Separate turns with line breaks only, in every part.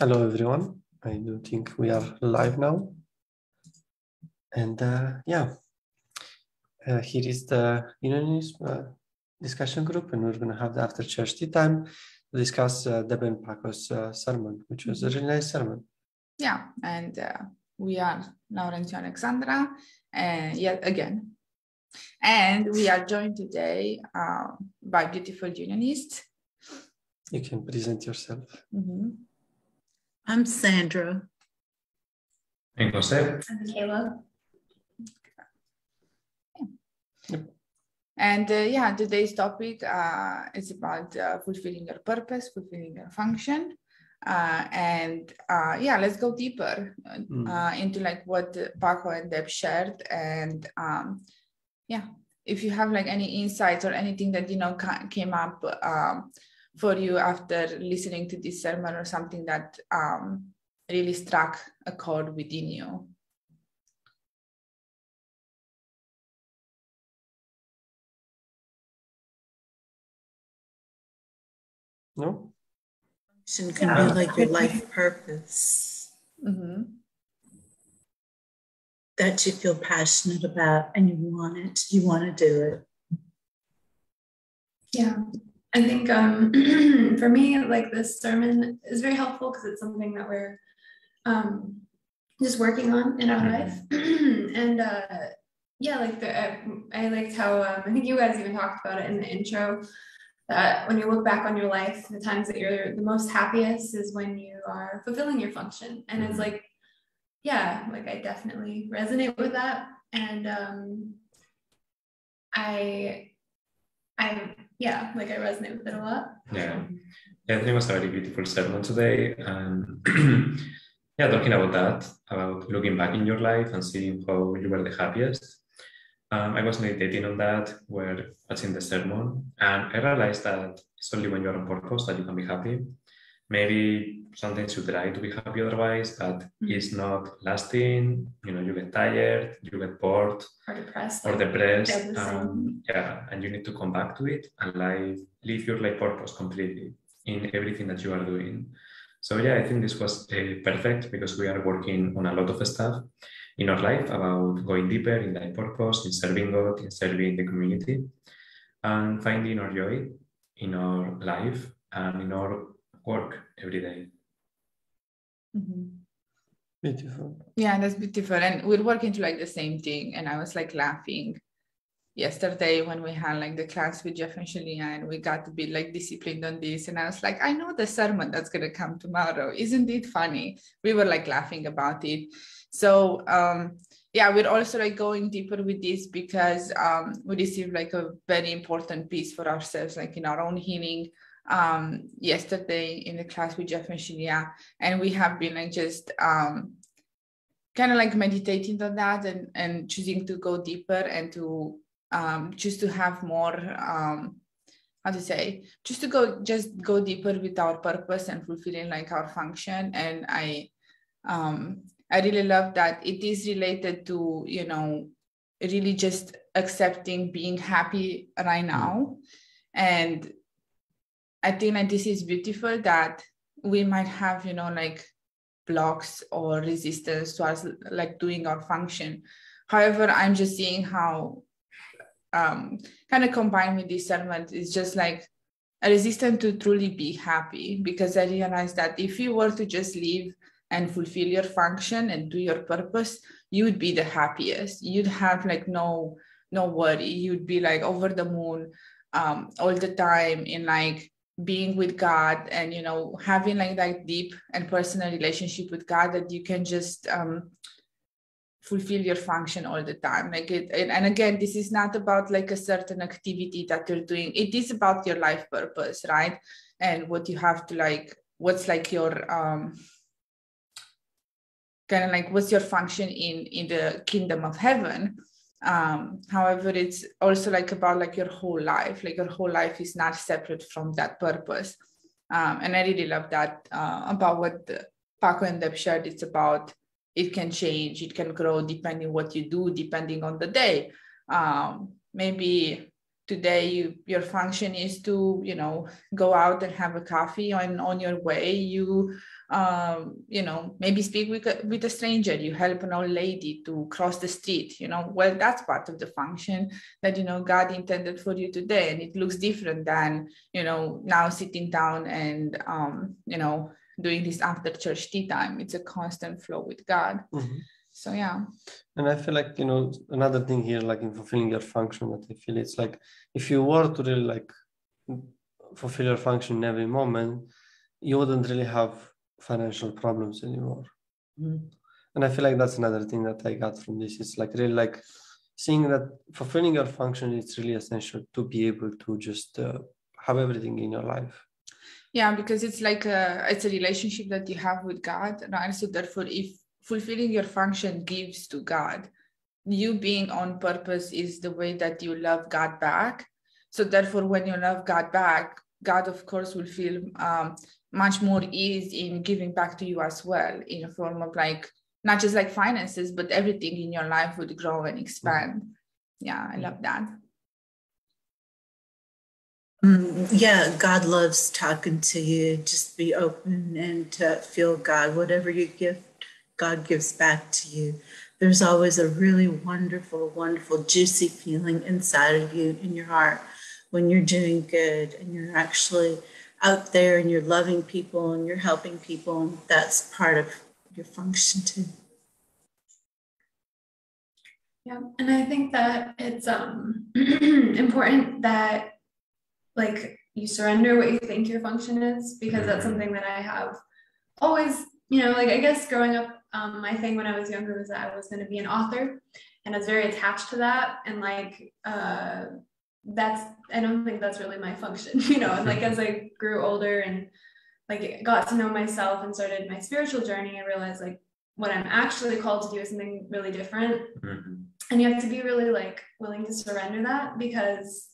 Hello, everyone. I do think we are live now. And uh, yeah, uh, here is the unionism uh, discussion group, and we're going to have the after church tea time to discuss uh, Deb and Paco's uh, sermon, which was a really nice sermon.
Yeah, and uh, we are Laurencio Alexandra, and yet again. And we are joined today uh, by beautiful unionists.
You can present yourself.
Mhm.
I'm Sandra.
And Jose,
I'm Michaela.
And uh, yeah, today's topic uh, is about uh, fulfilling your purpose, fulfilling your function. Uh, and uh, yeah, let's go deeper uh,
Mm.
uh, into like what Paco and Deb shared. And um, yeah, if you have like any insights or anything that you know ca- came up um, for you after listening to this sermon or something that um, really struck a chord within you.
No?
Function can be like your life purpose
Mhm.
that you feel passionate about and you want it. You want to do it.
Yeah, I think um, for me, like this sermon is very helpful because it's something that we're um, just working on in our life. and uh, yeah, like the, I, I liked how um, I think you guys even talked about it in the intro that when you look back on your life, the times that you're the most happiest is when you are fulfilling your function. And it's like, yeah, like I definitely resonate with that. And um, I, I, yeah, like I resonate with it a lot.
yeah, yeah, I think it was a very beautiful sermon today. Yeah, talking about that, about looking back in your life and seeing how you were the happiest. Um, I was meditating on that while watching the sermon, and I realized that it's only when you're on purpose that you can be happy. Maybe sometimes you try to be happy otherwise, but it's not lasting. You know, you get tired, you get bored,
or depressed.
or depressed. Um, yeah, and you need to come back to it and live, live your life purpose completely in everything that you are doing. So yeah, I think this was uh, perfect because we are working on a lot of stuff in our life about going deeper in life purpose, in serving God, in serving the community, and finding our joy in our life and in our work every day.
Mhm.
Beautiful.
Yeah, that's beautiful. And we're working to like the same thing. And I was like laughing yesterday when we had like the class with Jeff and Shaleia and we got to be like disciplined on this. And I was like, I know the sermon that's gonna come tomorrow. Isn't it funny? We were like laughing about it. So um yeah, we're also like going deeper with this because um we received like a very important piece for ourselves, like in our own healing um yesterday in the class with Jeff and Shaleia and we have been like just um kind of like meditating on that and and choosing to go deeper and to um just to have more um how to say just to go just go deeper with our purpose and fulfilling like our function. And i um i really love that it is related to you know really just accepting being happy right now. And I think that this is beautiful that we might have, you know, like blocks or resistance to us like doing our function. However, I'm just seeing how um kind of combined with this element is just like a resistance to truly be happy because I realized that if you were to just live and fulfill your function and do your purpose, you would be the happiest. You'd have like no no worry. You'd be like over the moon um all the time in like being with God and you know having like that deep and personal relationship with God that you can just um fulfill your function all the time. Like it and, again this is not about like a certain activity that you're doing. It is about your life purpose right? And what you have to like what's like your um kind of like what's your function in in the kingdom of heaven um however it's also like about like your whole life. Like your whole life is not separate from that purpose. Um and i really love that uh, about what the, paco and deb shared. It's about it can change it can grow depending what you do depending on the day. Um maybe today you, your function is to you know go out and have a coffee and on your way. You um, you know, maybe speak with a, with a stranger. You help an old lady to cross the street. You know, well, that's part of the function that you know God intended for you today, and it looks different than you know now sitting down and um, you know doing this after church tea time. It's a constant flow with God.
Mhm.
So yeah,
And I feel like, you know, another thing here, like in fulfilling your function, that I feel it's like if you were to really like fulfill your function in every moment, you wouldn't really have financial problems anymore. And I feel like that's another thing that I got from this. It's like really like seeing that fulfilling your function is really essential to be able to just uh, have everything in your life.
yeah, because it's like a it's a relationship that you have with God, right? So therefore, if fulfilling your function gives to God, you being on purpose is the way that you love God back. So therefore, when you love God back, God, of course, will feel um, much more ease in giving back to you as well, in a form of like not just like finances, but everything in your life would grow and expand. Yeah, I love that.
Mm, yeah, God loves talking to you. Just be open and to feel God. Whatever you give, God gives back to you. There's always a really wonderful, wonderful, juicy feeling inside of you in your heart when you're doing good and you're actually out there and you're loving people and you're helping people. That's part of your function too.
Yeah, and I think that it's um important that like you surrender what you think your function is because that's something that I have always, you know, like I guess growing up, um, my thing when I was younger was that I was going to be an author, and I was very attached to that, and like uh, that's I don't think that's really my function, you know. And like as I grew older and like got to know myself and started my spiritual journey, I realized like what I'm actually called to do is something really different
Mhm.
and you have to be really like willing to surrender that because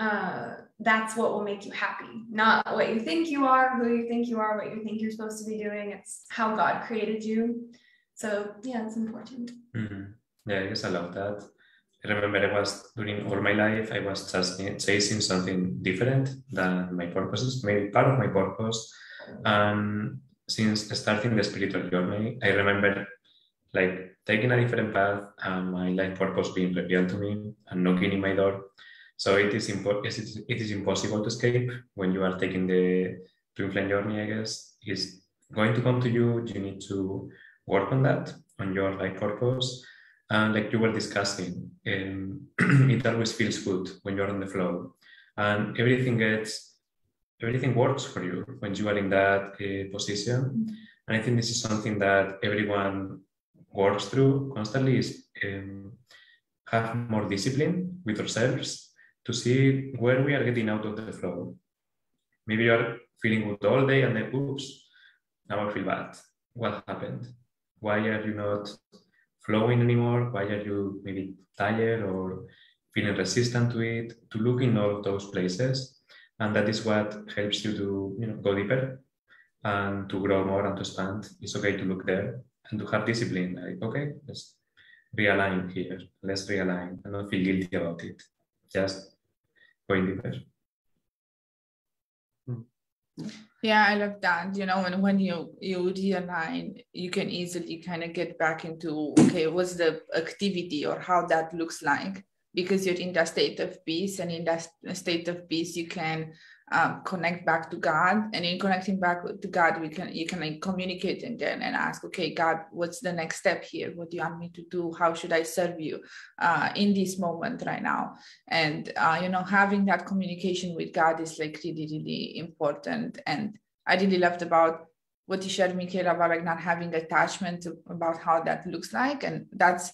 uh, that's what will make you happy not what you think you are who you think you are what you think you're supposed to be doing it's how god created you so yeah it's important
Mhm. Yeah, guess I love that. I remember I was during all my life, I was just chasing something different than my purposes, maybe part of my purpose. And since starting the spiritual journey, I remember like taking a different path and my life purpose being revealed to me and knocking in my door. So it is, impo- it is, it is impossible to escape when you are taking the twin flame journey, I guess. It's going to come to you. You need to work on that, on your life purpose. And like you were discussing, um, it always feels good when you're on the flow, and everything gets, everything works for you when you are in that uh, position. And I think this is something that everyone works through constantly: is um, have more discipline with ourselves to see where we are getting out of the flow. Maybe you are feeling good all day, and then oops, now I feel bad. What happened? Why are you not flowing anymore? Why are you maybe tired or feeling resistant to it? To look in all of those places, and that is what helps you to you know go deeper and to grow more and to expand. It's okay to look there and to have discipline. Like okay, let's realign here. Let's realign and not feel guilty about it. Just going deeper. Hmm.
Yeah, I love that. You know, and when you you realign, you can easily kind of get back into okay, what's the activity or how that looks like because you're in that state of peace, and in that state of peace, you can um, connect back to God, and in connecting back to God, we can you can like communicate and then and ask, okay, God, what's the next step here? What do you want me to do? How should I serve you uh, in this moment right now? and uh, you know having that communication with god is like really really important and i really loved about what you shared michaela about like not having attachment to, about how that looks like and that's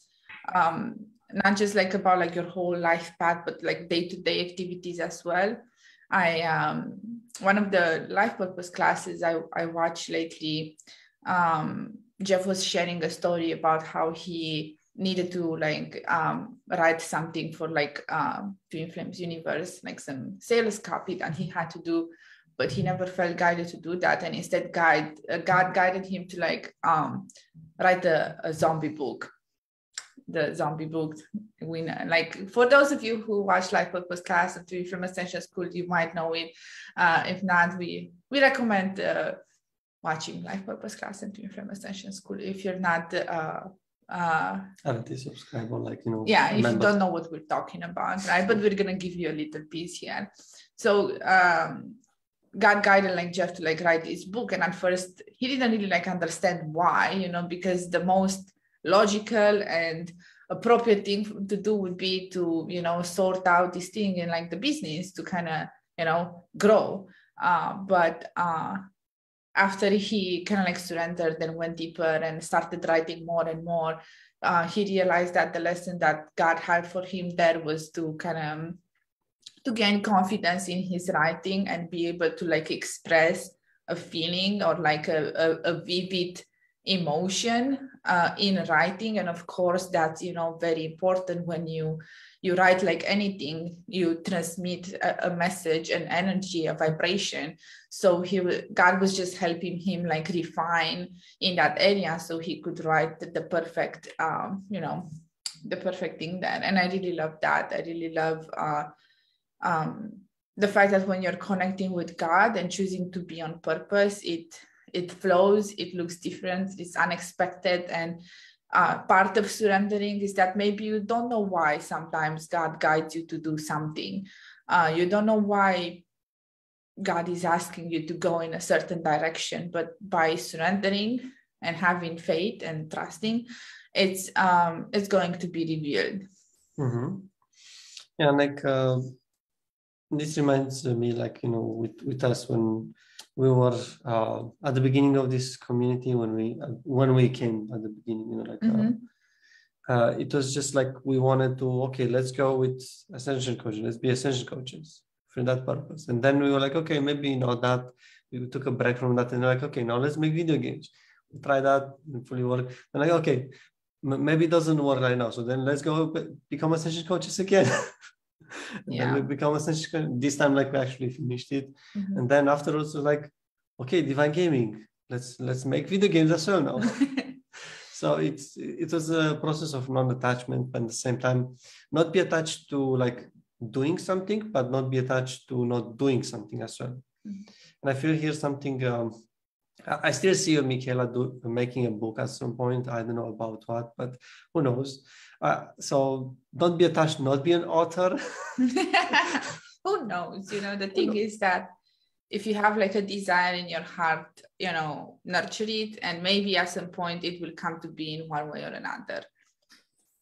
um not just like about like your whole life path but like day-to-day activities as well i um one of the life purpose classes i i watched lately um jeff was sharing a story about how he needed to like um, write something for like um, Twin Flames Universe, like some sales copy that he had to do, but he never felt guided to do that, and instead, guide uh, God guided him to like um, write a, a zombie book. The zombie book, we know, like for those of you who watch Life Purpose class at Twin Flame Ascension School, you might know it. Uh, if not, we we recommend. Uh, watching Life Purpose class and Twin Flame Ascension School. If you're not uh, uh,
already subscribe or like you know
yeah if you don't know what we're talking about right but we're gonna give you a little piece here so um god guided like jeff to like write this book and at first he didn't really like understand why you know because the most logical and appropriate thing to do would be to you know sort out this thing in like the business to kind of you know grow. Uh, but uh, after he kind of like surrendered and went deeper and started writing more and more uh, he realized that the lesson that god had for him there was to kind of to gain confidence in his writing and be able to like express a feeling or like a, a, a vivid emotion uh, in writing. And of course that's you know very important when you you write like anything you transmit a, a message an energy a vibration. So he god was just helping him like refine in that area so he could write the, the perfect um you know the perfect thing there and i really love that. I really love uh um the fact that when you're connecting with god and choosing to be on purpose it it flows it looks different it's unexpected and uh, part of surrendering is that maybe you don't know why sometimes god guides you to do something uh, you don't know why god is asking you to go in a certain direction but by surrendering and having faith and trusting it's um it's going to be revealed
mm-hmm. yeah like uh, this reminds me like you know with with us when we were uh, at the beginning of this community when we uh, when we came at the beginning you know like uh, mm-hmm. uh, it was just like we wanted to okay let's go with ascension coaches let's be ascension coaches for that purpose. And then we were like okay maybe you know that we took a break from that and like okay now let's make video games. We try that and fully work and like okay m- maybe it doesn't work right now so then let's go become ascension coaches again yeah. we become essentially this time like we actually finished it mm-hmm. and then afterwards was like okay divine gaming let's let's make video games as well now so it's it was a process of non-attachment but at the same time not be attached to like doing something but not be attached to not doing something as well mm-hmm. and i feel here something um, I still see you, Michaela, do, making a book at some point. I don't know about what, but who knows? Uh, so don't be attached, not be an author.
who knows? You know, the thing is that if you have like a desire in your heart, you know, nurture it, and maybe at some point it will come to be in one way or another.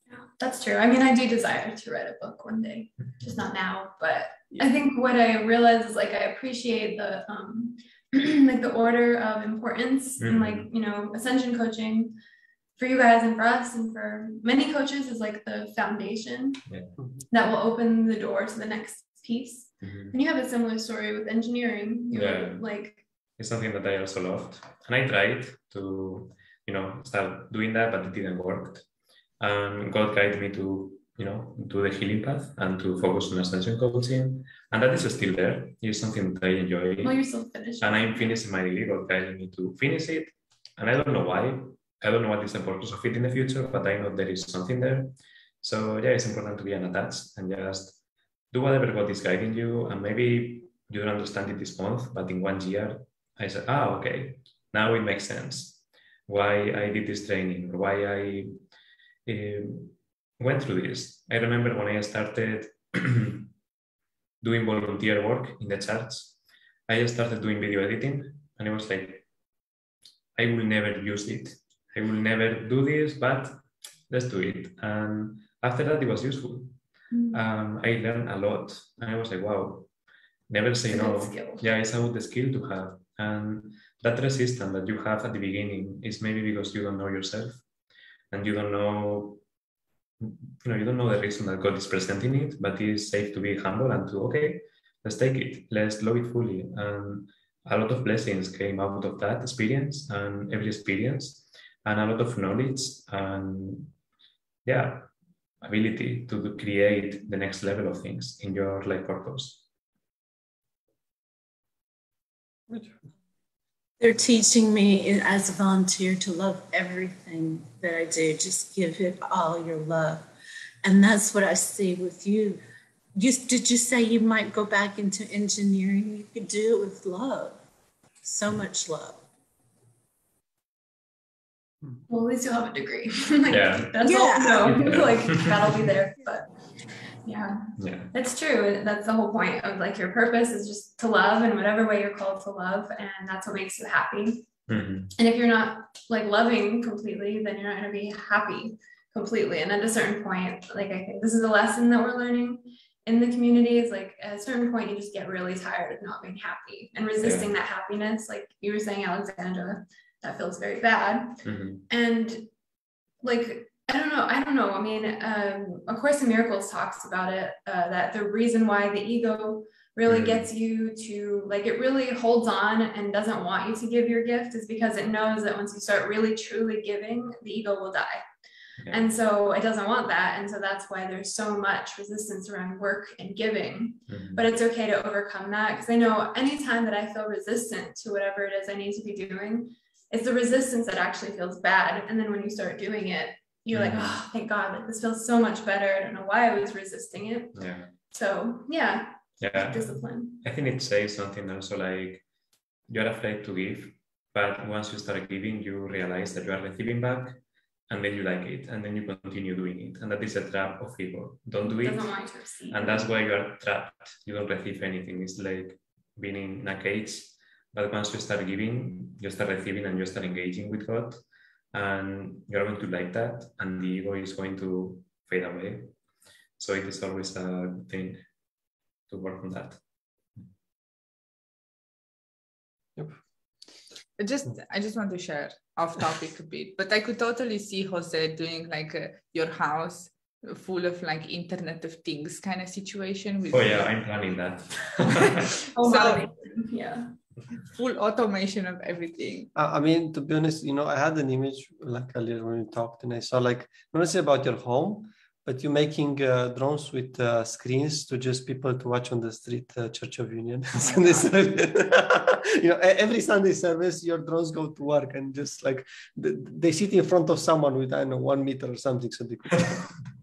Yeah, that's true. I mean, I do desire to write a book one day, just not now. But I think what I realize is like I appreciate the um, like the order of importance mm-hmm. and like you know ascension coaching for you guys and for us and for many coaches is like the foundation yeah. that will open the door to the next piece mm-hmm. and you have a similar story with engineering you yeah like
it's something that i also loved and i tried to you know start doing that but it didn't work and god guided me to you know, do the healing path and to focus on ascension coaching. And that is still there. It's something that I enjoy.
Well, you're still finished.
And I'm finishing my degree, but guiding me to finish it. And I don't know why. I don't know what is the purpose of it in the future, but I know there is something there. So yeah, it's important to be unattached and just do whatever God is guiding you. And maybe you don't understand it this month, but in one year, I said, ah, okay, now it makes sense why I did this training, or why I um, went through this. I remember when I started doing volunteer work in the church, I started doing video editing and it was like, I will never use it. I will never do this, but let's do it. And after that, it was useful. Mm. Um, I learned a lot. And I was like, wow, never say it's no. Yeah, it's about the skill to have. And that resistance that you have at the beginning is maybe because you don't know yourself and you don't know you know, you don't know the reason that God is presenting it, but it's safe to be humble and to, okay, let's take it, let's love it fully. And a lot of blessings came out of that experience and every experience, and a lot of knowledge and, yeah, ability to create the next level of things in your life purpose.
They're teaching me as a volunteer to love everything that I do. Just give it all your love. And that's what I see with you. you. Did you say you might go back into engineering? You could do it with love, so much love.
Well, at least you'll have a degree. like,
Yeah.
That's
Yeah.
all. No,
Yeah.
like that'll be there. But yeah,
Yeah.
it's true. That's the whole point of like your purpose is just to love in whatever way you're called to love, and that's what makes you happy.
Mhm.
And if you're not like loving completely, then you're not going to be happy completely. And at a certain point, like I think this is a lesson that we're learning in the community. It's like at a certain point, you just get really tired of not being happy and resisting that happiness. Like you were saying, Alexandra, that feels very bad.
Mhm.
And like, I don't know. I don't know. I mean, um, A Course in Miracles talks about it uh, that the reason why the ego really
Mhm.
gets you to like it really holds on and doesn't want you to give your gift is because it knows that once you start really truly giving, the ego will die.
Okay.
And so it doesn't want that. And so that's why there's so much resistance around work and giving.
Mhm.
But it's okay to overcome that because I know anytime that I feel resistant to whatever it is I need to be doing, it's the resistance that actually feels bad. And then when you start doing it, you're like,
Mhm.
oh, thank God, like this feels so much better. I don't know why I was resisting it.
Yeah.
So yeah,
Yeah.
discipline.
I think it says something also like you're afraid to give, but once you start giving, you realize that you are receiving back and then you like it and then you continue doing it. And that is a trap of ego. Don't do it.
Doesn't want you to receive.
And that's why you are trapped. You don't receive anything. It's like being in a cage. But once you start giving, you start receiving and you start engaging with God. And you're going to like that. And the ego is going to fade away. So it is always a good thing to work on that.
I just I just want to share off topic a bit, but I could totally see Jose doing like a, your house full of like Internet of Things kind of situation with
Oh yeah, I'm planning that.
Oh,
so
yeah.
Full automation of everything.
I I mean, to be honest, you know, I had an image like earlier when we talked, and I saw like not necessarily about your home, but you're making uh, drones with uh, screens to just people to watch on the street, uh, Church of Union, Sunday service. you know, every Sunday service, your drones go to work and just like th- they sit in front of someone with I don't know one meter or something, so they could.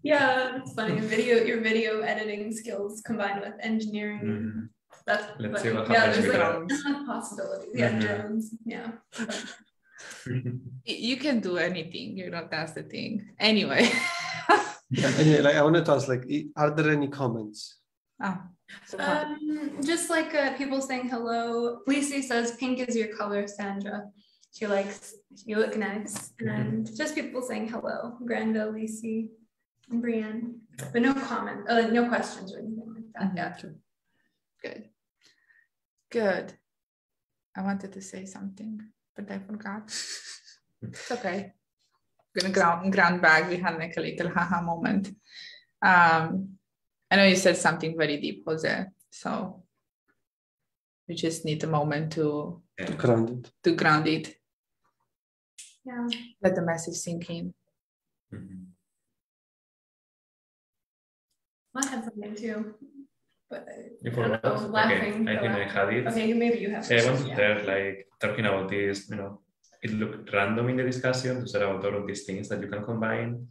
Yeah, it's funny. Video, your video editing skills combined with engineering.
Mhm.
That's
Let's see
funny.
what
yeah,
happens
there's
with
like
that.
endless possibilities. Yeah,
Mhm.
drones. Yeah.
You can do anything, you know, that's the thing. Anyway.
Yeah, anyway, like I wanted to ask, like, are there any comments?
oh.
Um, just like uh, people saying hello. Lisi says pink is your color, Sandra. She likes you look nice. And just people saying hello. Granda, Lisi, and Brienne. But no comment, uh, no questions or anything like that.
Mhm.
Yeah.
Good. Good. I wanted to say something, but I forgot. it's okay. gonna ground ground back. We had like a little haha moment. Um, I know you said something very deep, Jose. So we just need a moment to
Yeah.
it.
to ground it,
Yeah.
let the message sink in.
Mhm.
I had something too. But I, I don't know, laughing.
Okay, I think I had it.
Okay, maybe you have.
Yeah, I want to
yeah.
like, talking about this, you know, it looked random in the discussion to share about all of these things that you can combine.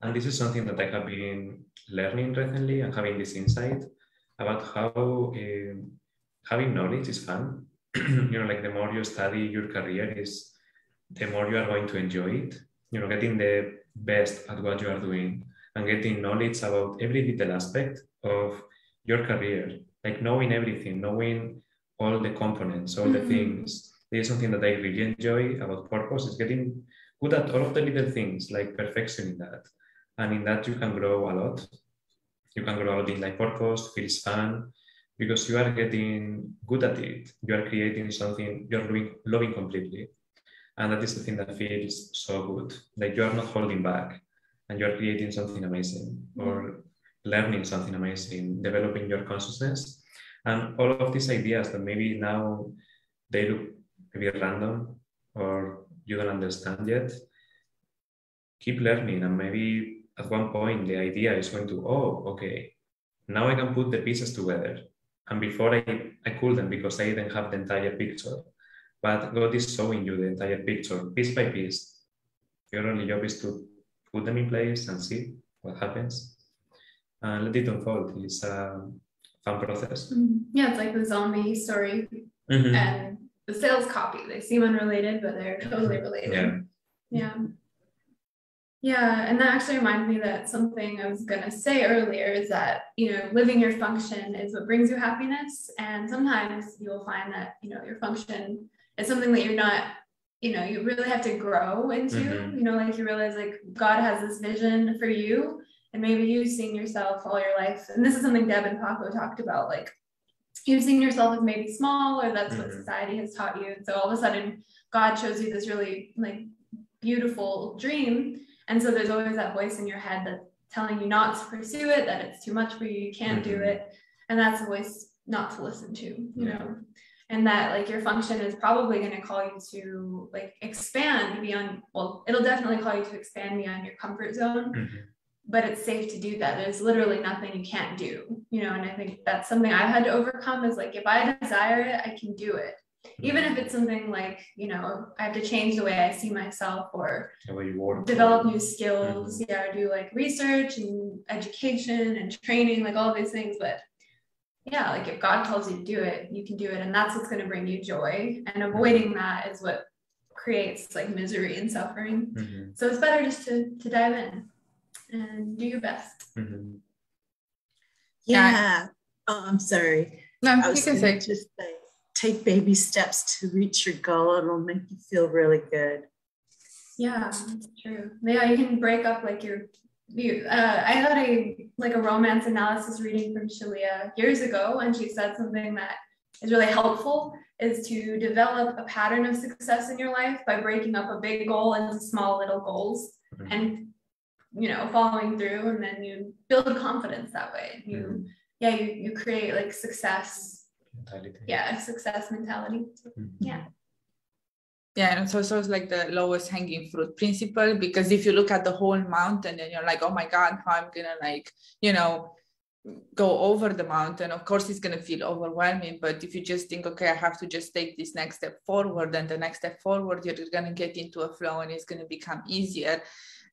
And this is something that I have been learning recently and having this insight about how um having knowledge is fun. you know, like the more you study your career is, the more you are going to enjoy it. You know, getting the best at what you are doing and getting knowledge about every little aspect of your career, like knowing everything, knowing all the components, all the
Mhm.
things. This is something that I really enjoy about purpose is getting good at all of the little things, like perfection in that. And in that you can grow a lot. You can grow a lot in like purpose, feels fun, because you are getting good at it. You are creating something you're loving, loving completely. And that is the thing that feels so good. Like you are not holding back and you're creating something amazing or learning something amazing, developing your consciousness. And all of these ideas that maybe now they look maybe random or you don't understand yet, keep learning. And maybe at one point the idea is going to, oh, okay, now I can put the pieces together. And before I, I couldn't because I didn't have the entire picture. But God is showing you the entire picture piece by piece. Your only job is to put them in place and see what happens and let it unfold. It's a fun process.
Mhm. Yeah, it's like the zombie story
Mhm.
and the sales copy. They seem unrelated, but they're totally related.
Yeah.
Yeah. Yeah, and that actually reminds me that something I was gonna say earlier is that you know living your function is what brings you happiness, and sometimes you'll find that you know your function is something that you're not, you know, you really have to grow into.
Mhm.
You know, like you realize like God has this vision for you, and maybe you've seen yourself all your life, and this is something Deb and Paco talked about, like you've seen yourself as maybe small, or that's what
Mhm.
society has taught you, and so all of a sudden God shows you this really like beautiful dream and so there's always that voice in your head that's telling you not to pursue it, that it's too much for you, you can't do
Mhm.
it. And that's a voice not to listen to, you
Yeah.
know. And that like your function is probably going to call you to like expand beyond, well, it'll definitely call you to expand beyond your comfort zone,
Mhm.
But it's safe to do that. There's literally nothing you can't do, you know. And I think that's something I've had to overcome is like if I desire it, I can do it. Hmm. Even if it's something like, you know, I have to change the way I see myself or
The way you work.
develop new skills mm-hmm. yeah or do like research and education and training like all these things but yeah like if god tells you to do it you can do it and that's what's going to bring you joy and mm-hmm. avoiding that is what creates like misery and suffering
Mhm.
so it's better just to to dive in and do your best
Mhm.
Yeah.
Yeah. Oh, I'm sorry.
No,
I
you can say.
just say, take baby steps to reach your goal. It'll make you feel really good.
Yeah, that's true. Yeah, you can break up like your. You, uh, I had a like a romance analysis reading from Shaleia years ago, and she said something that is really helpful is to develop a pattern of success in your life by breaking up a big goal into small little goals
Mhm.
and you know following through, and then you build confidence that way. You
Mhm.
yeah, you you create like success.
Mentality.
Yeah, success mentality.
Mhm.
Yeah.
Yeah, and so it's also like the lowest hanging fruit principle because if you look at the whole mountain and you're like, oh my God, how I'm gonna like, you know, go over the mountain, of course it's gonna feel overwhelming. But if you just think, okay, I have to just take this next step forward, and the next step forward, you're gonna get into a flow and it's gonna become easier.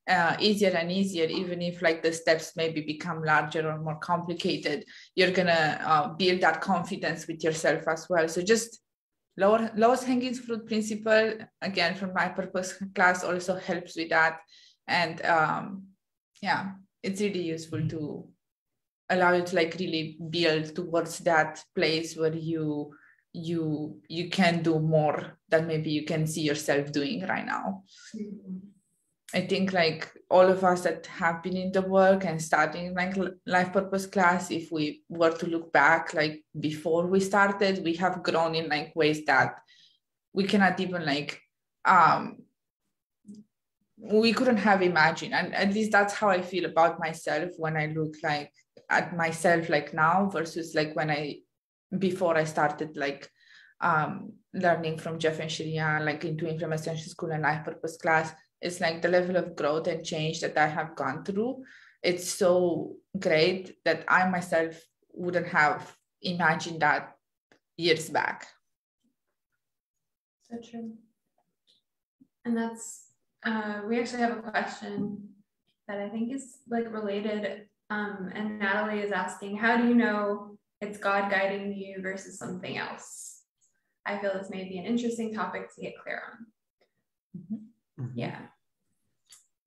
Uh, easier and easier, even if like the steps maybe become larger or more complicated, you're gonna uh, build that confidence with yourself as well. So just lower lowest hanging fruit principle again from my purpose class also helps with that. And um yeah it's really useful to allow you to like really build towards that place where you you you can do more than maybe you can see yourself doing right now I think like all of us that have been in the work and starting like life purpose class, if we were to look back, like before we started, we have grown in like ways that we cannot even like um we couldn't have imagined. And at least that's how I feel about myself when I look like at myself like now versus like when I before I started like um learning from Jeff and Shaleia, like into implementation school and life purpose class it's like the level of growth and change that I have gone through. It's so great that I myself wouldn't have imagined that years back.
So true. And that's, uh, we actually have a question that I think is like related. Um, and Natalie is asking, how do you know it's God guiding you versus something else? I feel this may be an interesting topic to get clear on.
Mhm.
Yeah.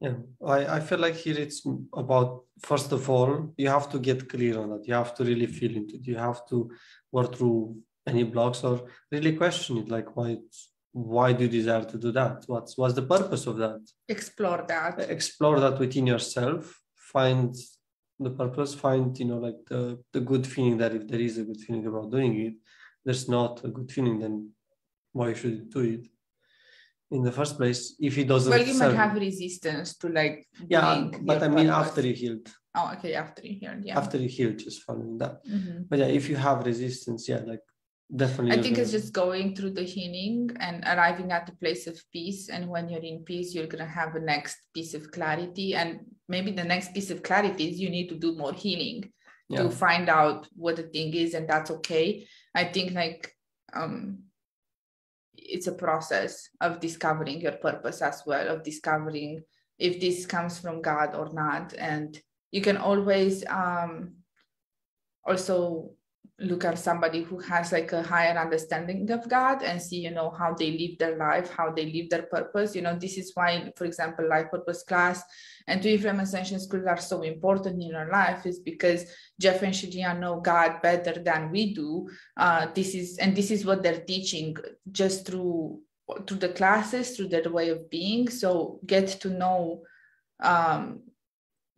Yeah, I, I feel like here it's about first of all, you have to get clear on that. You have to really feel into it. You have to work through any blocks or really question it. Like why why do you desire to do that? What's what's the purpose of that?
Explore that.
Explore that within yourself. Find the purpose. Find you know like the the good feeling that if there is a good feeling about doing it, there's not a good feeling, then why should you do it? In the first place, if it doesn't
Well, you might have resistance to like
yeah, but I mean
purpose.
after you healed.
Oh, okay, after you healed yeah.
after you healed just following that.
Mhm.
But yeah, if you have resistance, yeah, like definitely.
I think it's
gonna-
just going through the healing and arriving at the place of peace. And when you're in peace, you're gonna have a next piece of clarity. And maybe the next piece of clarity is you need to do more healing
yeah.
to find out what the thing is, and that's okay. I think like um it's a process of discovering your purpose as well, of discovering if this comes from God or not. And you can always um also look at somebody who has like a higher understanding of God and see, you know, how they live their life, how they live their purpose. You know, this is why, for example, life purpose class and twin flame ascension school are so important in our life is because Jeff and Shaleia know God better than we do. Uh, this is and this is what they're teaching just through through the classes, through their way of being. So get to know um,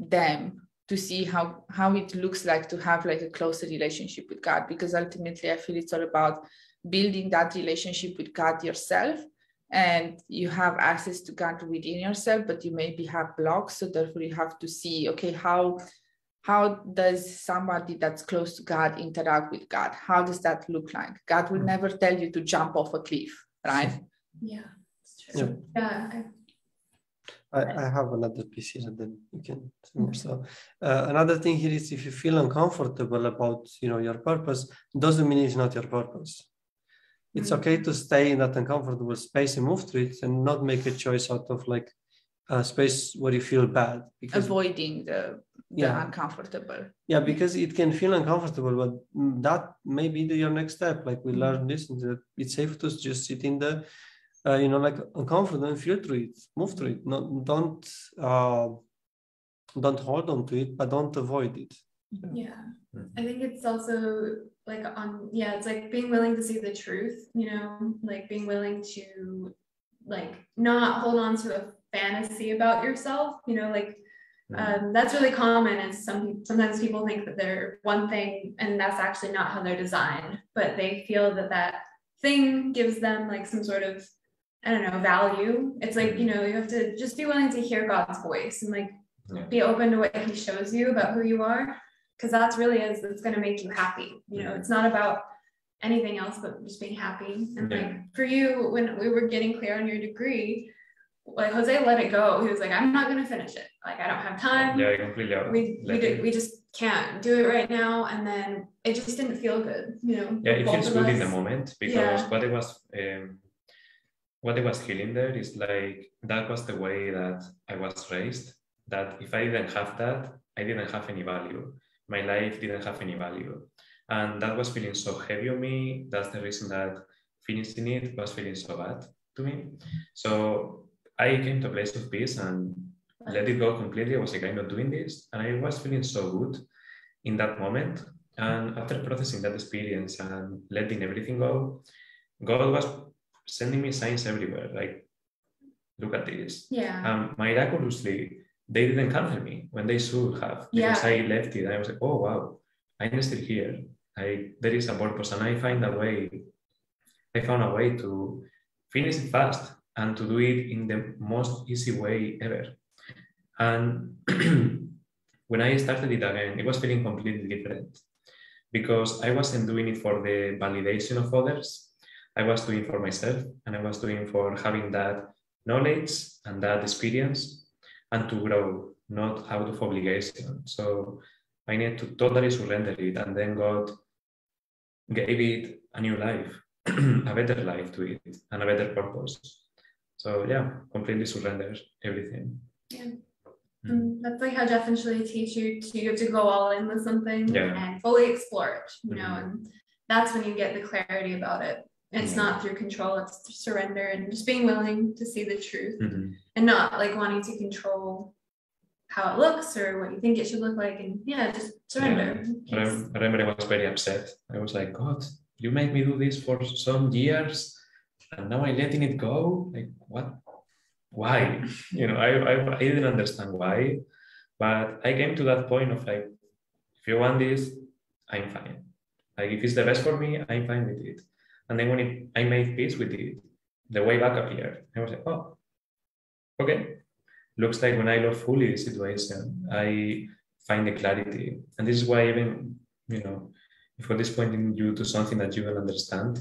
them to see how how it looks like to have like a closer relationship with god because ultimately i feel it's all about building that relationship with god yourself and you have access to god within yourself but you maybe have blocks so therefore you have to see okay how how does somebody that's close to god interact with god? How does that look like? God will mm. never tell you to jump off a cliff right?
Yeah yeah, yeah I,
I, I have another piece here and then you can so uh, another thing here is if you feel uncomfortable about you know your purpose doesn't mean it's not your purpose it's mm-hmm. okay to stay in that uncomfortable space and move through it and not make a choice out of like a space where you feel bad
because avoiding the, the yeah. uncomfortable
yeah because it can feel uncomfortable but that may be the, your next step like we mm-hmm. learned this that it's safe to just sit in the uh, you know, like uncomfortable, feel through it, move through it. Not, don't uh, don't hold on to it, but don't avoid it.
Yeah, I think it's also like on yeah, it's like being willing to see the truth. You know, like being willing to like not hold on to a fantasy about yourself. You know, like um, that's really common is some sometimes people think that they're one thing and that's actually not how they're designed but they feel that that thing gives them like some sort of I don't know, value. It's like, you know, you have to just be willing to hear God's voice and like yeah. be open to what he shows you about who you are. Cause that's really is it's gonna make you happy. You know, it's not about anything else but just being happy. And yeah. like for you, when we were getting clear on your degree, like Jose let it go. He was like, I'm not gonna finish it. Like I don't have time.
Yeah, completely.
We we, did, we just can't do it right now. And then it just didn't feel good, you know.
Yeah, it feels good in the moment because yeah. what it was um, what I was feeling there is like that was the way that I was raised. That if I didn't have that, I didn't have any value. My life didn't have any value. And that was feeling so heavy on me. That's the reason that finishing it was feeling so bad to me. So I came to a place of peace and let it go completely. I was like, I'm not doing this. And I was feeling so good in that moment. And after processing that experience and letting everything go, God was sending me signs everywhere. Like, look at this.
Yeah.
Um, miraculously, they didn't cancel me when they should have because yeah. I left it. I was like, oh wow, I'm still here. I there is a purpose, and I find a way. I found a way to finish it fast and to do it in the most easy way ever. And when I started it again, it was feeling completely different because I wasn't doing it for the validation of others. I was doing for myself and I was doing for having that knowledge and that experience and to grow, not out of obligation. So I need to totally surrender it. And then God gave it a new life, a better life to it, and a better purpose. So yeah, completely surrender everything.
Yeah. Mm. That's like how Jeff and Shaleia teach you to to go all in with something yeah. and fully explore it, you know, mm-hmm. and that's when you get the clarity about it it's mm-hmm. not through control it's surrender and just being willing to see the truth mm-hmm. and not like wanting to control how it looks or what you think it should look like and yeah just surrender.
Yeah. I remember I was very upset. I was like God you made me do this for some years and now I'm letting it go? Like what? Why? You know I, I, I didn't understand why but I came to that point of like if you want this I'm fine. Like if it's the best for me I'm fine with it and then when it, I made peace with it, the way back appeared. I was like, oh, okay. Looks like when I love fully the situation, I find the clarity. And this is why even, you know, if God is pointing you to something that you don't understand,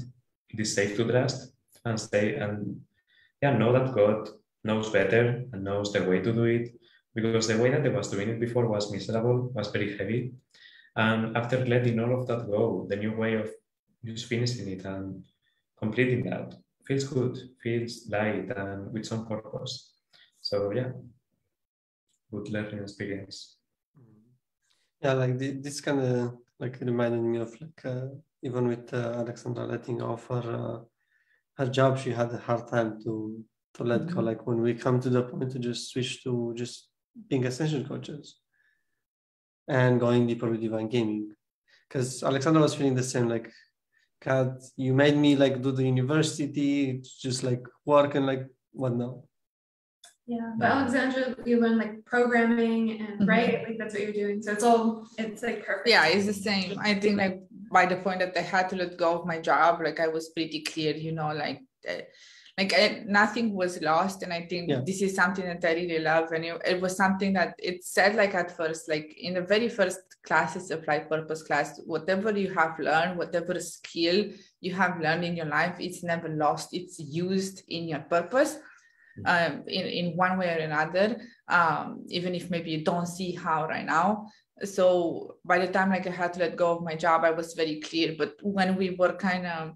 it is safe to trust and stay and yeah, know that God knows better and knows the way to do it. Because the way that I was doing it before was miserable, was very heavy. And after letting all of that go, the new way of just finishing it and completing that feels good, feels light and with some purpose. So yeah, good learning experience.
Yeah, like this kind of Like reminded me of like uh, even with uh, Alexandra letting off her uh, her job, she had a hard time to to let go.
Mhm.
Like when we come to the point to just switch to just being ascension coaches and going deeper with divine gaming, because Alexandra was feeling the same. Like, God, you made me like do the university, just like work and like what now?
Yeah, but Alexandra, you learn like programming and
Mhm.
right, like that's what you're doing. So it's all it's like perfect.
yeah it's the same i think like by the point that i had to let go of my job like i was pretty clear you know like uh, like I, nothing was lost and i think
Yeah.
this is something that i really love and it, it was something that it said like at first like in the very first classes applied purpose class whatever you have learned whatever skill you have learned in your life it's never lost it's used in your purpose um, in, in one way or another um, even if maybe you don't see how right now so by the time like I had to let go of my job, I was very clear. But when we were kind of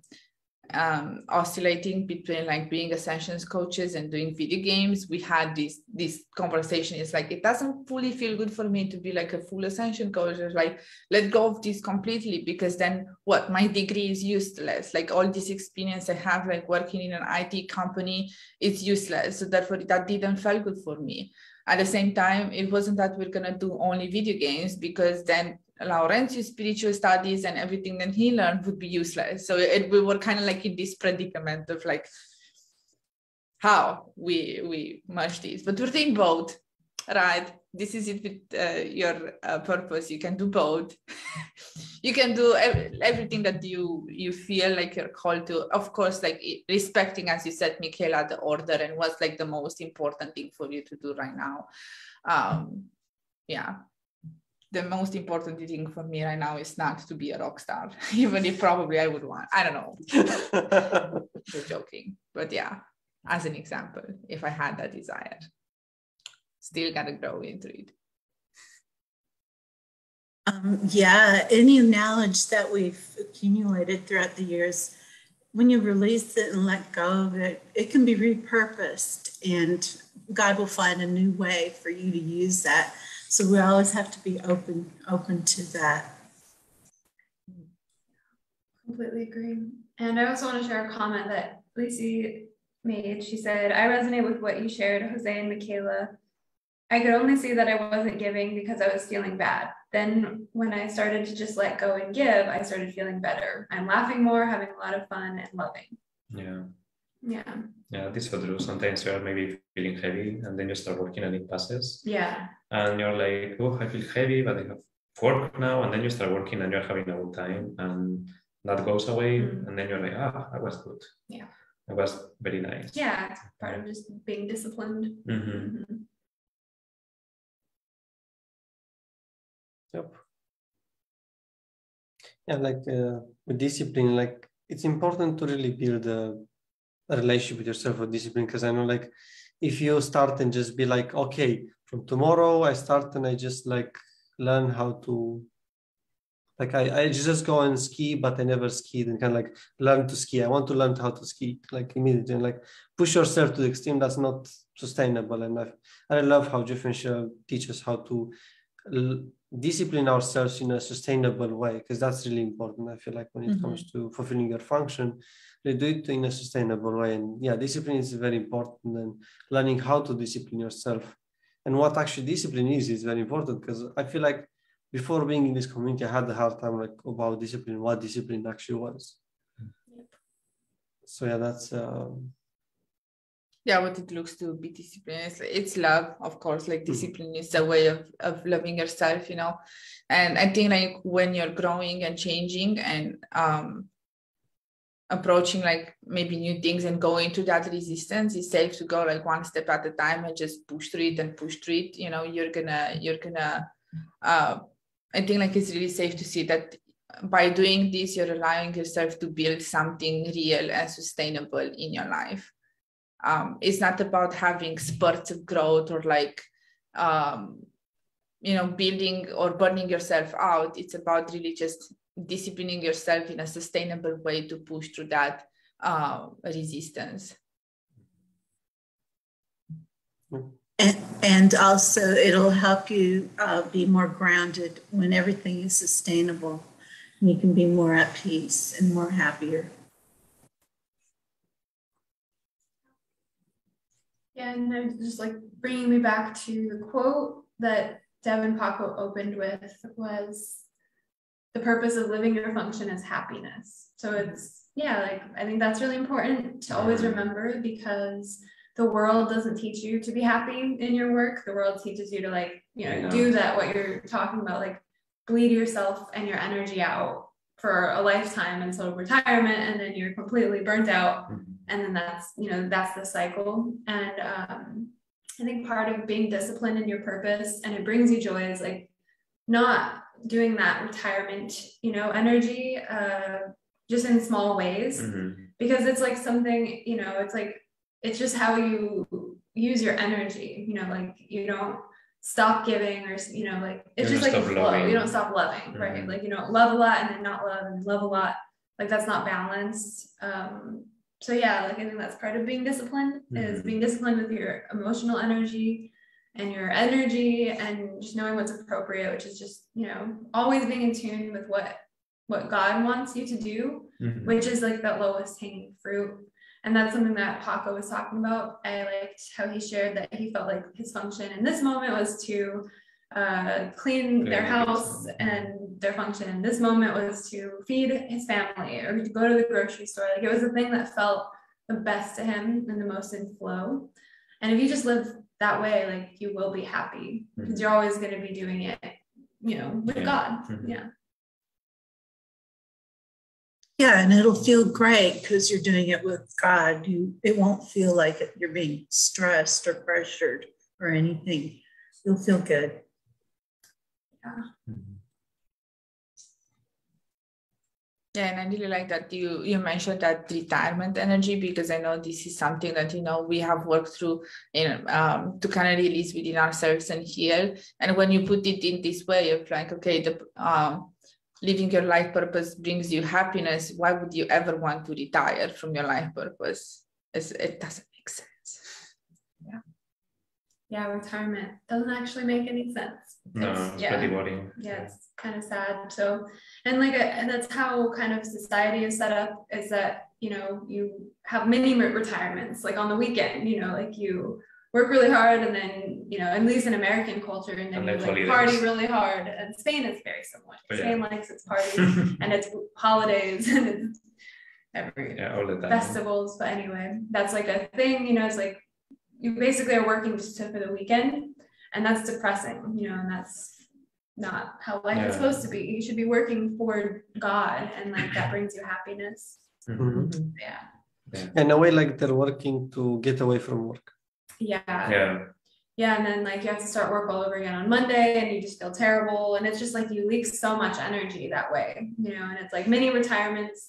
um, oscillating between like being ascensions coaches and doing video games, we had this this conversation. It's like it doesn't fully feel good for me to be like a full ascension coach. It's like let go of this completely because then what my degree is useless. Like all this experience I have like working in an IT company, it's useless. So therefore that didn't feel good for me at the same time, it wasn't that we're gonna do only video games because then Laurentzio's spiritual studies and everything that he learned would be useless. So it, we were kind of like in this predicament of like how we we merge these, but we're doing both, right? This is it with uh, your uh, purpose. You can do both. you can do ev- everything that you you feel like you're called to. Of course, like respecting, as you said, Michaela, the order and what's like the most important thing for you to do right now. Um, yeah, the most important thing for me right now is not to be a rock star, even if probably I would want. I don't know. You're joking, but yeah, as an example, if I had that desire, still gotta grow into it.
Um, yeah, any knowledge that we've accumulated throughout the years, when you release it and let go of it, it can be repurposed and God will find a new way for you to use that. So we always have to be open, open to that.
Completely agree. And I also want to share a comment that Lacey made. She said, I resonate with what you shared, Jose and Michaela. I could only see that I wasn't giving because I was feeling bad. Then, when I started to just let go and give, I started feeling better. I'm laughing more, having a lot of fun, and loving.
Yeah.
Yeah.
Yeah, this is so true. Sometimes you are maybe feeling heavy and then you start working and it passes.
Yeah.
And you're like, oh, I feel heavy, but I have work now. And then you start working and you're having a good time and that goes away.
Mm.
And then you're like, ah, I was good.
Yeah.
It was very nice.
Yeah. It's part of just being disciplined.
Mhm.
Mhm.
Yep. Yeah, like uh, with discipline, like it's important to really build a, a relationship with yourself or discipline because I know like if you start and just be like, okay, from tomorrow I start and I just like learn how to like I, I just go and ski, but I never skied and kind of like learn to ski. I want to learn how to ski like immediately and like push yourself to the extreme. That's not sustainable. And I, love how Jeff and Shaleia teaches how to discipline ourselves in a sustainable way because that's really important. I feel like when it
Mhm.
comes to fulfilling your function, they do it in a sustainable way. And yeah, discipline is very important and learning how to discipline yourself and what actually discipline is is very important because I feel like before being in this community, I had a hard time like about discipline, what discipline actually was. So yeah, that's um,
yeah what it looks to be discipline it's, it's love of course like
Mhm.
discipline is a way of, of loving yourself you know? And i think like when you're growing and changing and um approaching like maybe new things and going to that resistance it's safe to go like one step at a time and just push through it and push through it you know? You're gonna you're gonna uh i think like it's really safe to see that by doing this you're allowing yourself to build something real and sustainable in your life um, it's not about having spurts of growth or like um, you know building or burning yourself out it's about really just disciplining yourself in a sustainable way to push through that uh, resistance
And, and also, it'll help you uh, be more grounded when everything is sustainable. You can be more at peace and more happier.
And just like bringing me back to the quote that Deb and Paco opened with was the purpose of living your function is happiness. So it's, yeah, like I think that's really important to always mm-hmm. remember because the world doesn't teach you to be happy in your work. The world teaches you to like, you know,
Yeah.
do that, what you're talking about, like bleed yourself and your energy out for a lifetime until retirement, and then you're completely burnt out.
Mm-hmm.
And then that's, you know, that's the cycle. And um, I think part of being disciplined in your purpose and it brings you joy is like not doing that retirement, you know, energy uh, just in small ways
Mhm.
because it's like something you know it's like it's just how you use your energy you know like you don't stop giving or you know like it's
You
just like a flow
loving.
you don't stop loving right
Mhm.
like you know love a lot and then not love and love a lot like that's not balanced um so yeah like i think that's part of being disciplined is
Mhm.
being disciplined with your emotional energy and your energy and just knowing what's appropriate which is just you know always being in tune with what what god wants you to do
Mhm.
which is like the lowest hanging fruit. And that's something that Paco was talking about. I liked how he shared that he felt like his function in this moment was to uh, clean their house,
house.
and their function in this moment was to feed his family or to go to the grocery store. Like it was the thing that felt the best to him and the most in flow. And if you just live that way, like you will be happy because you're always going to be doing it, you know, with
Yeah.
God.
Mhm.
Yeah.
Yeah, and it'll feel great because you're doing it with God. You it won't feel like you're being stressed or pressured or anything. You'll feel good.
Mhm.
Yeah, and I really like that you you mentioned that retirement energy because I know this is something that you know we have worked through in um to kind of release within ourselves and heal. And when you put it in this way of like, okay, the um living your life purpose brings you happiness, why would you ever want to retire from your life purpose? It's, it doesn't make sense.
Yeah. Yeah, retirement doesn't actually make any sense.
No,
It's- yeah. yeah it's kind of sad. So and like uh, and that's how kind of society is set up is that you know you have many retirements like on the weekend you know like you work really hard and then you know at least in american culture and then
And
you like party really hard. And spain is very similar.
Oh, yeah.
spain likes its parties and its holidays and it's every
yeah, all
festivals. But anyway that's like a thing you know it's like you basically are working just to, for the weekend and that's depressing you know and that's not how life is supposed to be. You should be working for god and like that brings you happiness.
Mhm.
yeah.
In a way, like they're working to get away from work.
yeah.
Yeah,
yeah and then like you have to start work all over again on monday and you just feel terrible and it's just like you leak so much energy that way you know and it's like mini retirements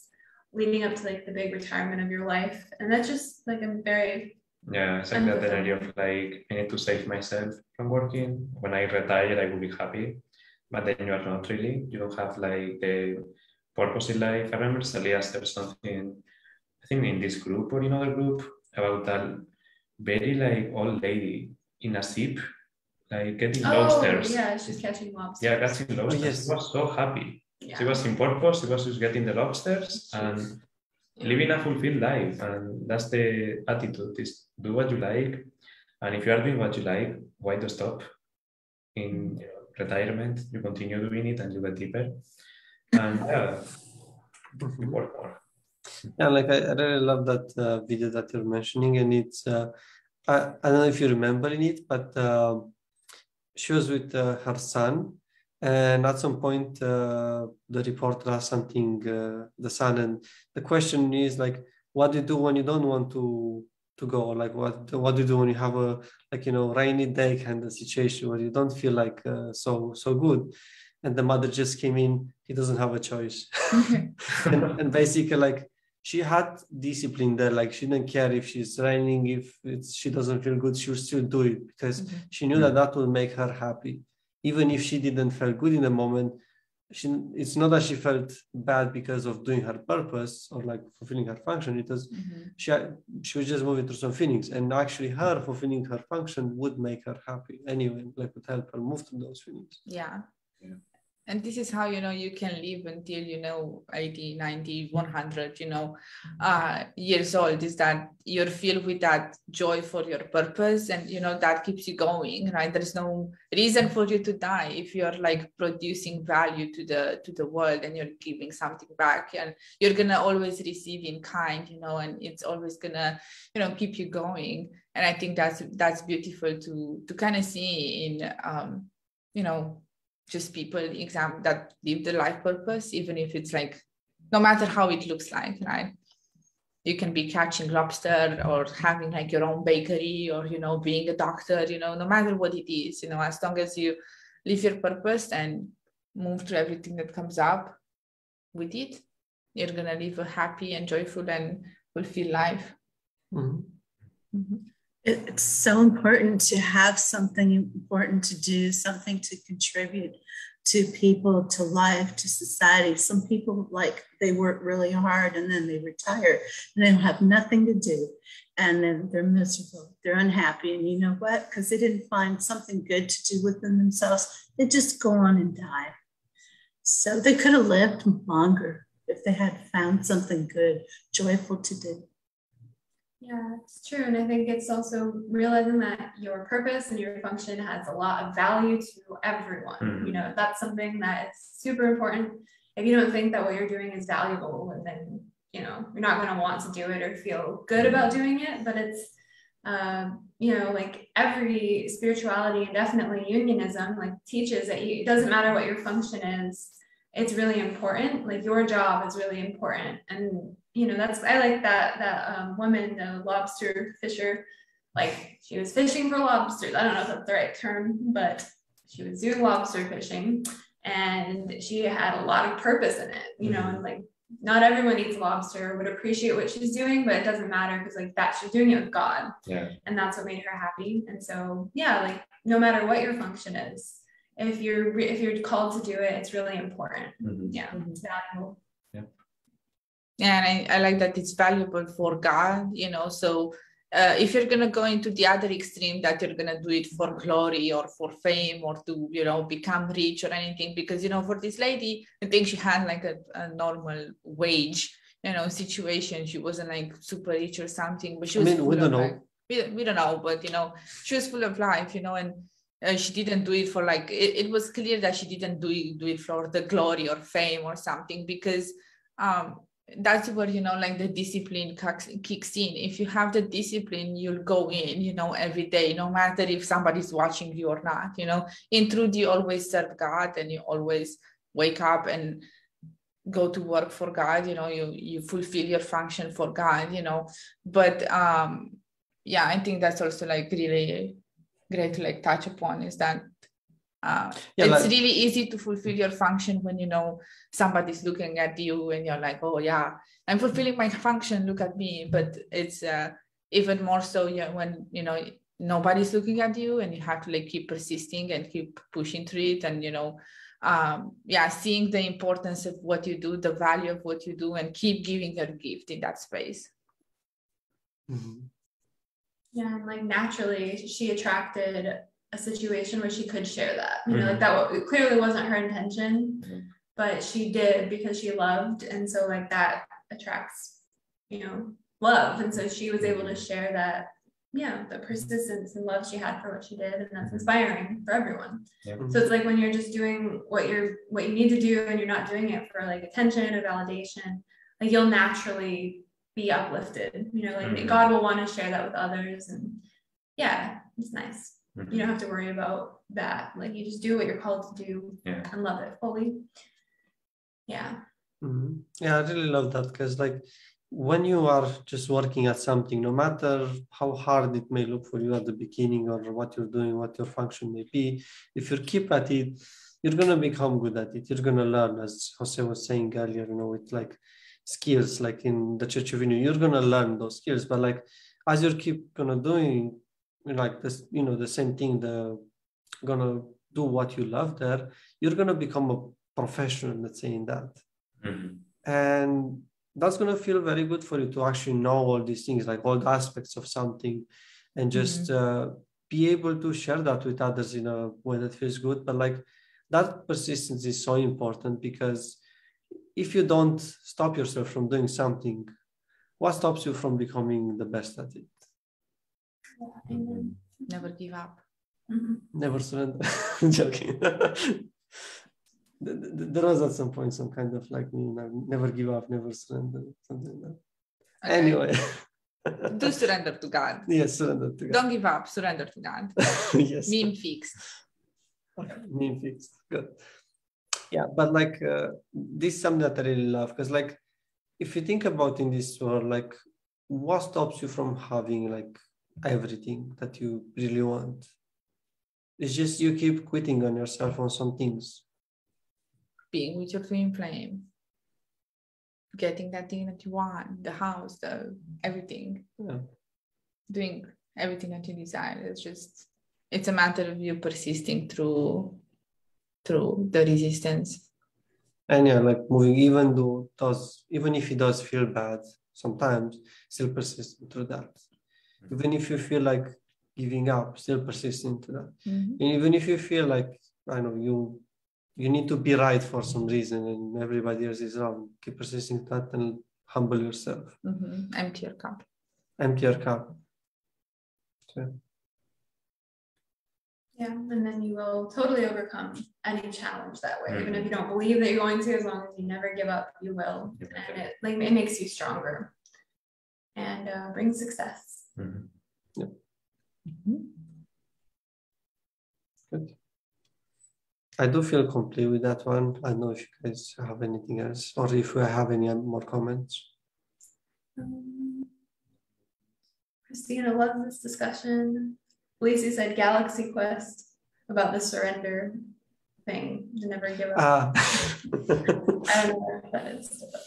leading up to like the big retirement of your life. And that's just like a very
yeah, it's like that
Unfulfilled.
energy of like I need to save myself from working. When I retire, I will be happy, but then you are not really. You don't have like the purpose in life. I remember Celia said something, I think in this group or in other group about that very like old lady in a ship, like getting
oh
lobsters.
yeah she's catching lobsters
Yeah, catching lobsters.
Oh, yes.
She was so happy.
yeah.
She was in purpose. She was just getting the lobsters and living a fulfilled life. And that's the attitude: is do what you like, and if you are doing what you like, why to stop? In you know, retirement, you continue doing it and you get deeper. And yeah, you work more.
Yeah, like I, I really love that uh, video that you're mentioning, and it's uh, I, I don't know if you remember in it, but um she was with uh, her son, and at some point uh, the reporter asked something uh, the son, and the question is like, what do you do when you don't want to to go? Like what what do you do when you have a like you know rainy day kind of situation where you don't feel like uh, so so good? And the mother just came in. He doesn't have a choice. and, and basically like she had discipline there like she didn't care if she's raining if it's she doesn't feel good she'll still do it because she knew that that would make her happy even if she didn't feel good in the moment she it's not that she felt bad because of doing her purpose or like fulfilling her function it was
Mhm.
she she was just moving through some feelings and actually her fulfilling her function would make her happy anyway like would help her move through those feelings
Yeah.
Yeah.
And this is how, you know, you can live until, you know, 80, 90, 100, you know, uh, years old is that you're filled with that joy for your purpose and, you know, that keeps you going, right? There's no reason for you to die if you're like producing value to the, to the world and you're giving something back and you're to always receive in kind, you know, and it's always to, you know, keep you going. And I think that's, that's beautiful to, to kind of see in, um, you know, just people exam that live the life purpose, even if it's like no matter how it looks like, right? You can be catching lobster or having like your own bakery or you know being a doctor, you know, no matter what it is, you know, as long as you live your purpose and move through everything that comes up with it, you're gonna live a happy and joyful and fulfilled life.
Mhm.
It- It's so important to have something important to do, something to contribute to people, to life, to society. Some people like they work really hard and then they retire and they have nothing to do. And then they're miserable, they're unhappy. And you know what? Because they didn't find something good to do within themselves, they just go on and die. So they could have lived longer if they had found something good, joyful to do.
Yeah, it's true. And I think it's also realizing that your purpose and your function has a lot of value to everyone.
Mhm.
You know, that's something that is super important. If you don't think that what you're doing is valuable, then, you know, you're not going to want to do it or feel good about doing it. But it's, um, you know, like every spirituality and definitely unionism, like teaches that you, it doesn't matter what your function is, it's really important. Like your job is really important. And you know that's i like that that um, woman the lobster fisher. Like she was fishing for lobsters i don't know if that's the right term but she was doing lobster fishing and she had a lot of purpose in it you know and like not everyone eats lobster would appreciate what she's doing but it doesn't matter because like that she's doing it with god.
Yeah.
and that's what made her happy. And so yeah like no matter what your function is if you're if you're called to do it it's really important.
Mhm.
yeah. It's valuable.
Yeah, and I, I like that it's valuable for God, you know. So uh, if you're gonna go into the other extreme that you're gonna do it for glory or for fame or to, you know, become rich or anything, because you know, for this lady, I think she had like a, a normal wage, you know, situation. She wasn't like super rich or something, but she
I
was
mean, we don't know.
like we, we don't know, but you know, she was full of life, you know, and uh, she didn't do it for like it, it was clear that she didn't do it, do it for the glory or fame or something because um that's where you know like the discipline kicks in. If you have the discipline you'll go in you know every day no matter if somebody's watching you or not you know. In truth you always serve god and you always wake up and go to work for god you know you you fulfill your function for god you know. But um yeah i think that's also like really great to like touch upon is that uh,
Yeah,
it's
like-
really easy to fulfill your function when you know somebody's looking at you and you're like oh yeah i'm fulfilling my function look at me but it's uh, even more so yeah, when you know nobody's looking at you and you have to like keep persisting and keep pushing through it and you know um yeah seeing the importance of what you do the value of what you do and keep giving your gift in that space
Mhm.
Yeah, and like naturally, she attracted a situation where she could share that. You know, like that it clearly wasn't her intention,
Mhm.
but she did because she loved, and so like that attracts, you know, love, and so she was able to share that. Yeah, the persistence and love she had for what she did, and that's inspiring for everyone.
Yeah.
So it's like when you're just doing what you're what you need to do, and you're not doing it for like attention or validation, like you'll naturally be uplifted. You know, like
Mhm.
God will want to share that with others, and yeah, it's nice.
Mhm.
You don't have to worry about that. Like you just do what you're called to do
Yeah.
and love it fully. Yeah.
Mhm. Yeah, I really love that because, like, when you are just working at something, no matter how hard it may look for you at the beginning or what you're doing, what your function may be, if you keep at it, you're going to become good at it. You're going to learn, as Jose was saying earlier, you know, with like skills, like in the Church of Union, you're going to learn those skills. But, like, as you keep gonna doing like this, you know, the same thing, the gonna do what you love there, you're gonna become a professional, let's say, in that.
Mhm.
And that's going to feel very good for you to actually know all these things, like all the aspects of something, and just uh, be able to share that with others in a way that feels good. But like that persistence is so important because if you don't stop yourself from doing something, what stops you from becoming the best at it?
Amen.
Never give up.
Mhm.
Never surrender. Joking. Th- th- there was at some point some kind of like you know, never give up, never surrender, something like that.
Okay.
Anyway,
Do surrender to God.
yes, surrender to God.
Don't give up. Surrender to God.
yes,
Meme fixed.
mean fixed. Good. Yeah, but like uh, this is something that I really love because like if you think about in this world, like what stops you from having like everything that you really want? It's just you keep quitting on yourself on some things.
Being with your twin flame. Getting that thing that you want, the house, the everything.
Yeah.
Doing everything that you desire. It's just it's a matter of you persisting through through the resistance.
And yeah, like moving, even though does, even if it does feel bad sometimes, still persisting through that. Even if you feel like giving up, still persisting to that.
Mhm.
And even if you feel like I know you you need to be right for some reason and everybody else is wrong, keep persisting that and humble yourself.
Mhm. Empty your cup.
Empty your cup. So,
Yeah, and then you will totally overcome any challenge that way. Even if you don't believe that you're going to, as long as you never give up, you will. And it like it makes you stronger and uh, brings success.
Mhm.
Mhm.
good. I do feel complete with that one. I don't know if you guys have anything else or if we have any more comments.
Um, Christina loves this discussion. Lacey said Galaxy Quest about the surrender thing, to never give up.
Ah.
I don't know what that is. But,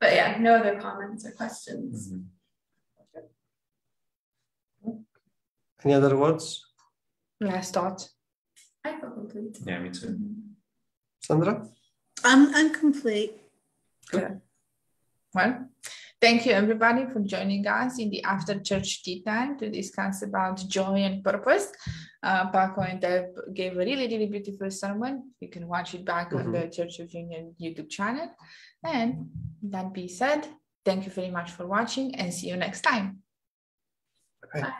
but yeah, no other comments or questions.
Mhm.
Any other words?
Last thought.
I feel complete.
Yeah, me too.
Sandra?
I'm, I'm complete. Good.
Well, thank you everybody for joining us in the after church tea time to discuss about joy and purpose. Uh, Paco and Deb gave a really, really beautiful sermon. You can watch it back on the Church of Union YouTube channel. And that being said, thank you very much for watching and see you next time.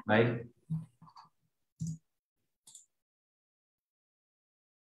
Bye.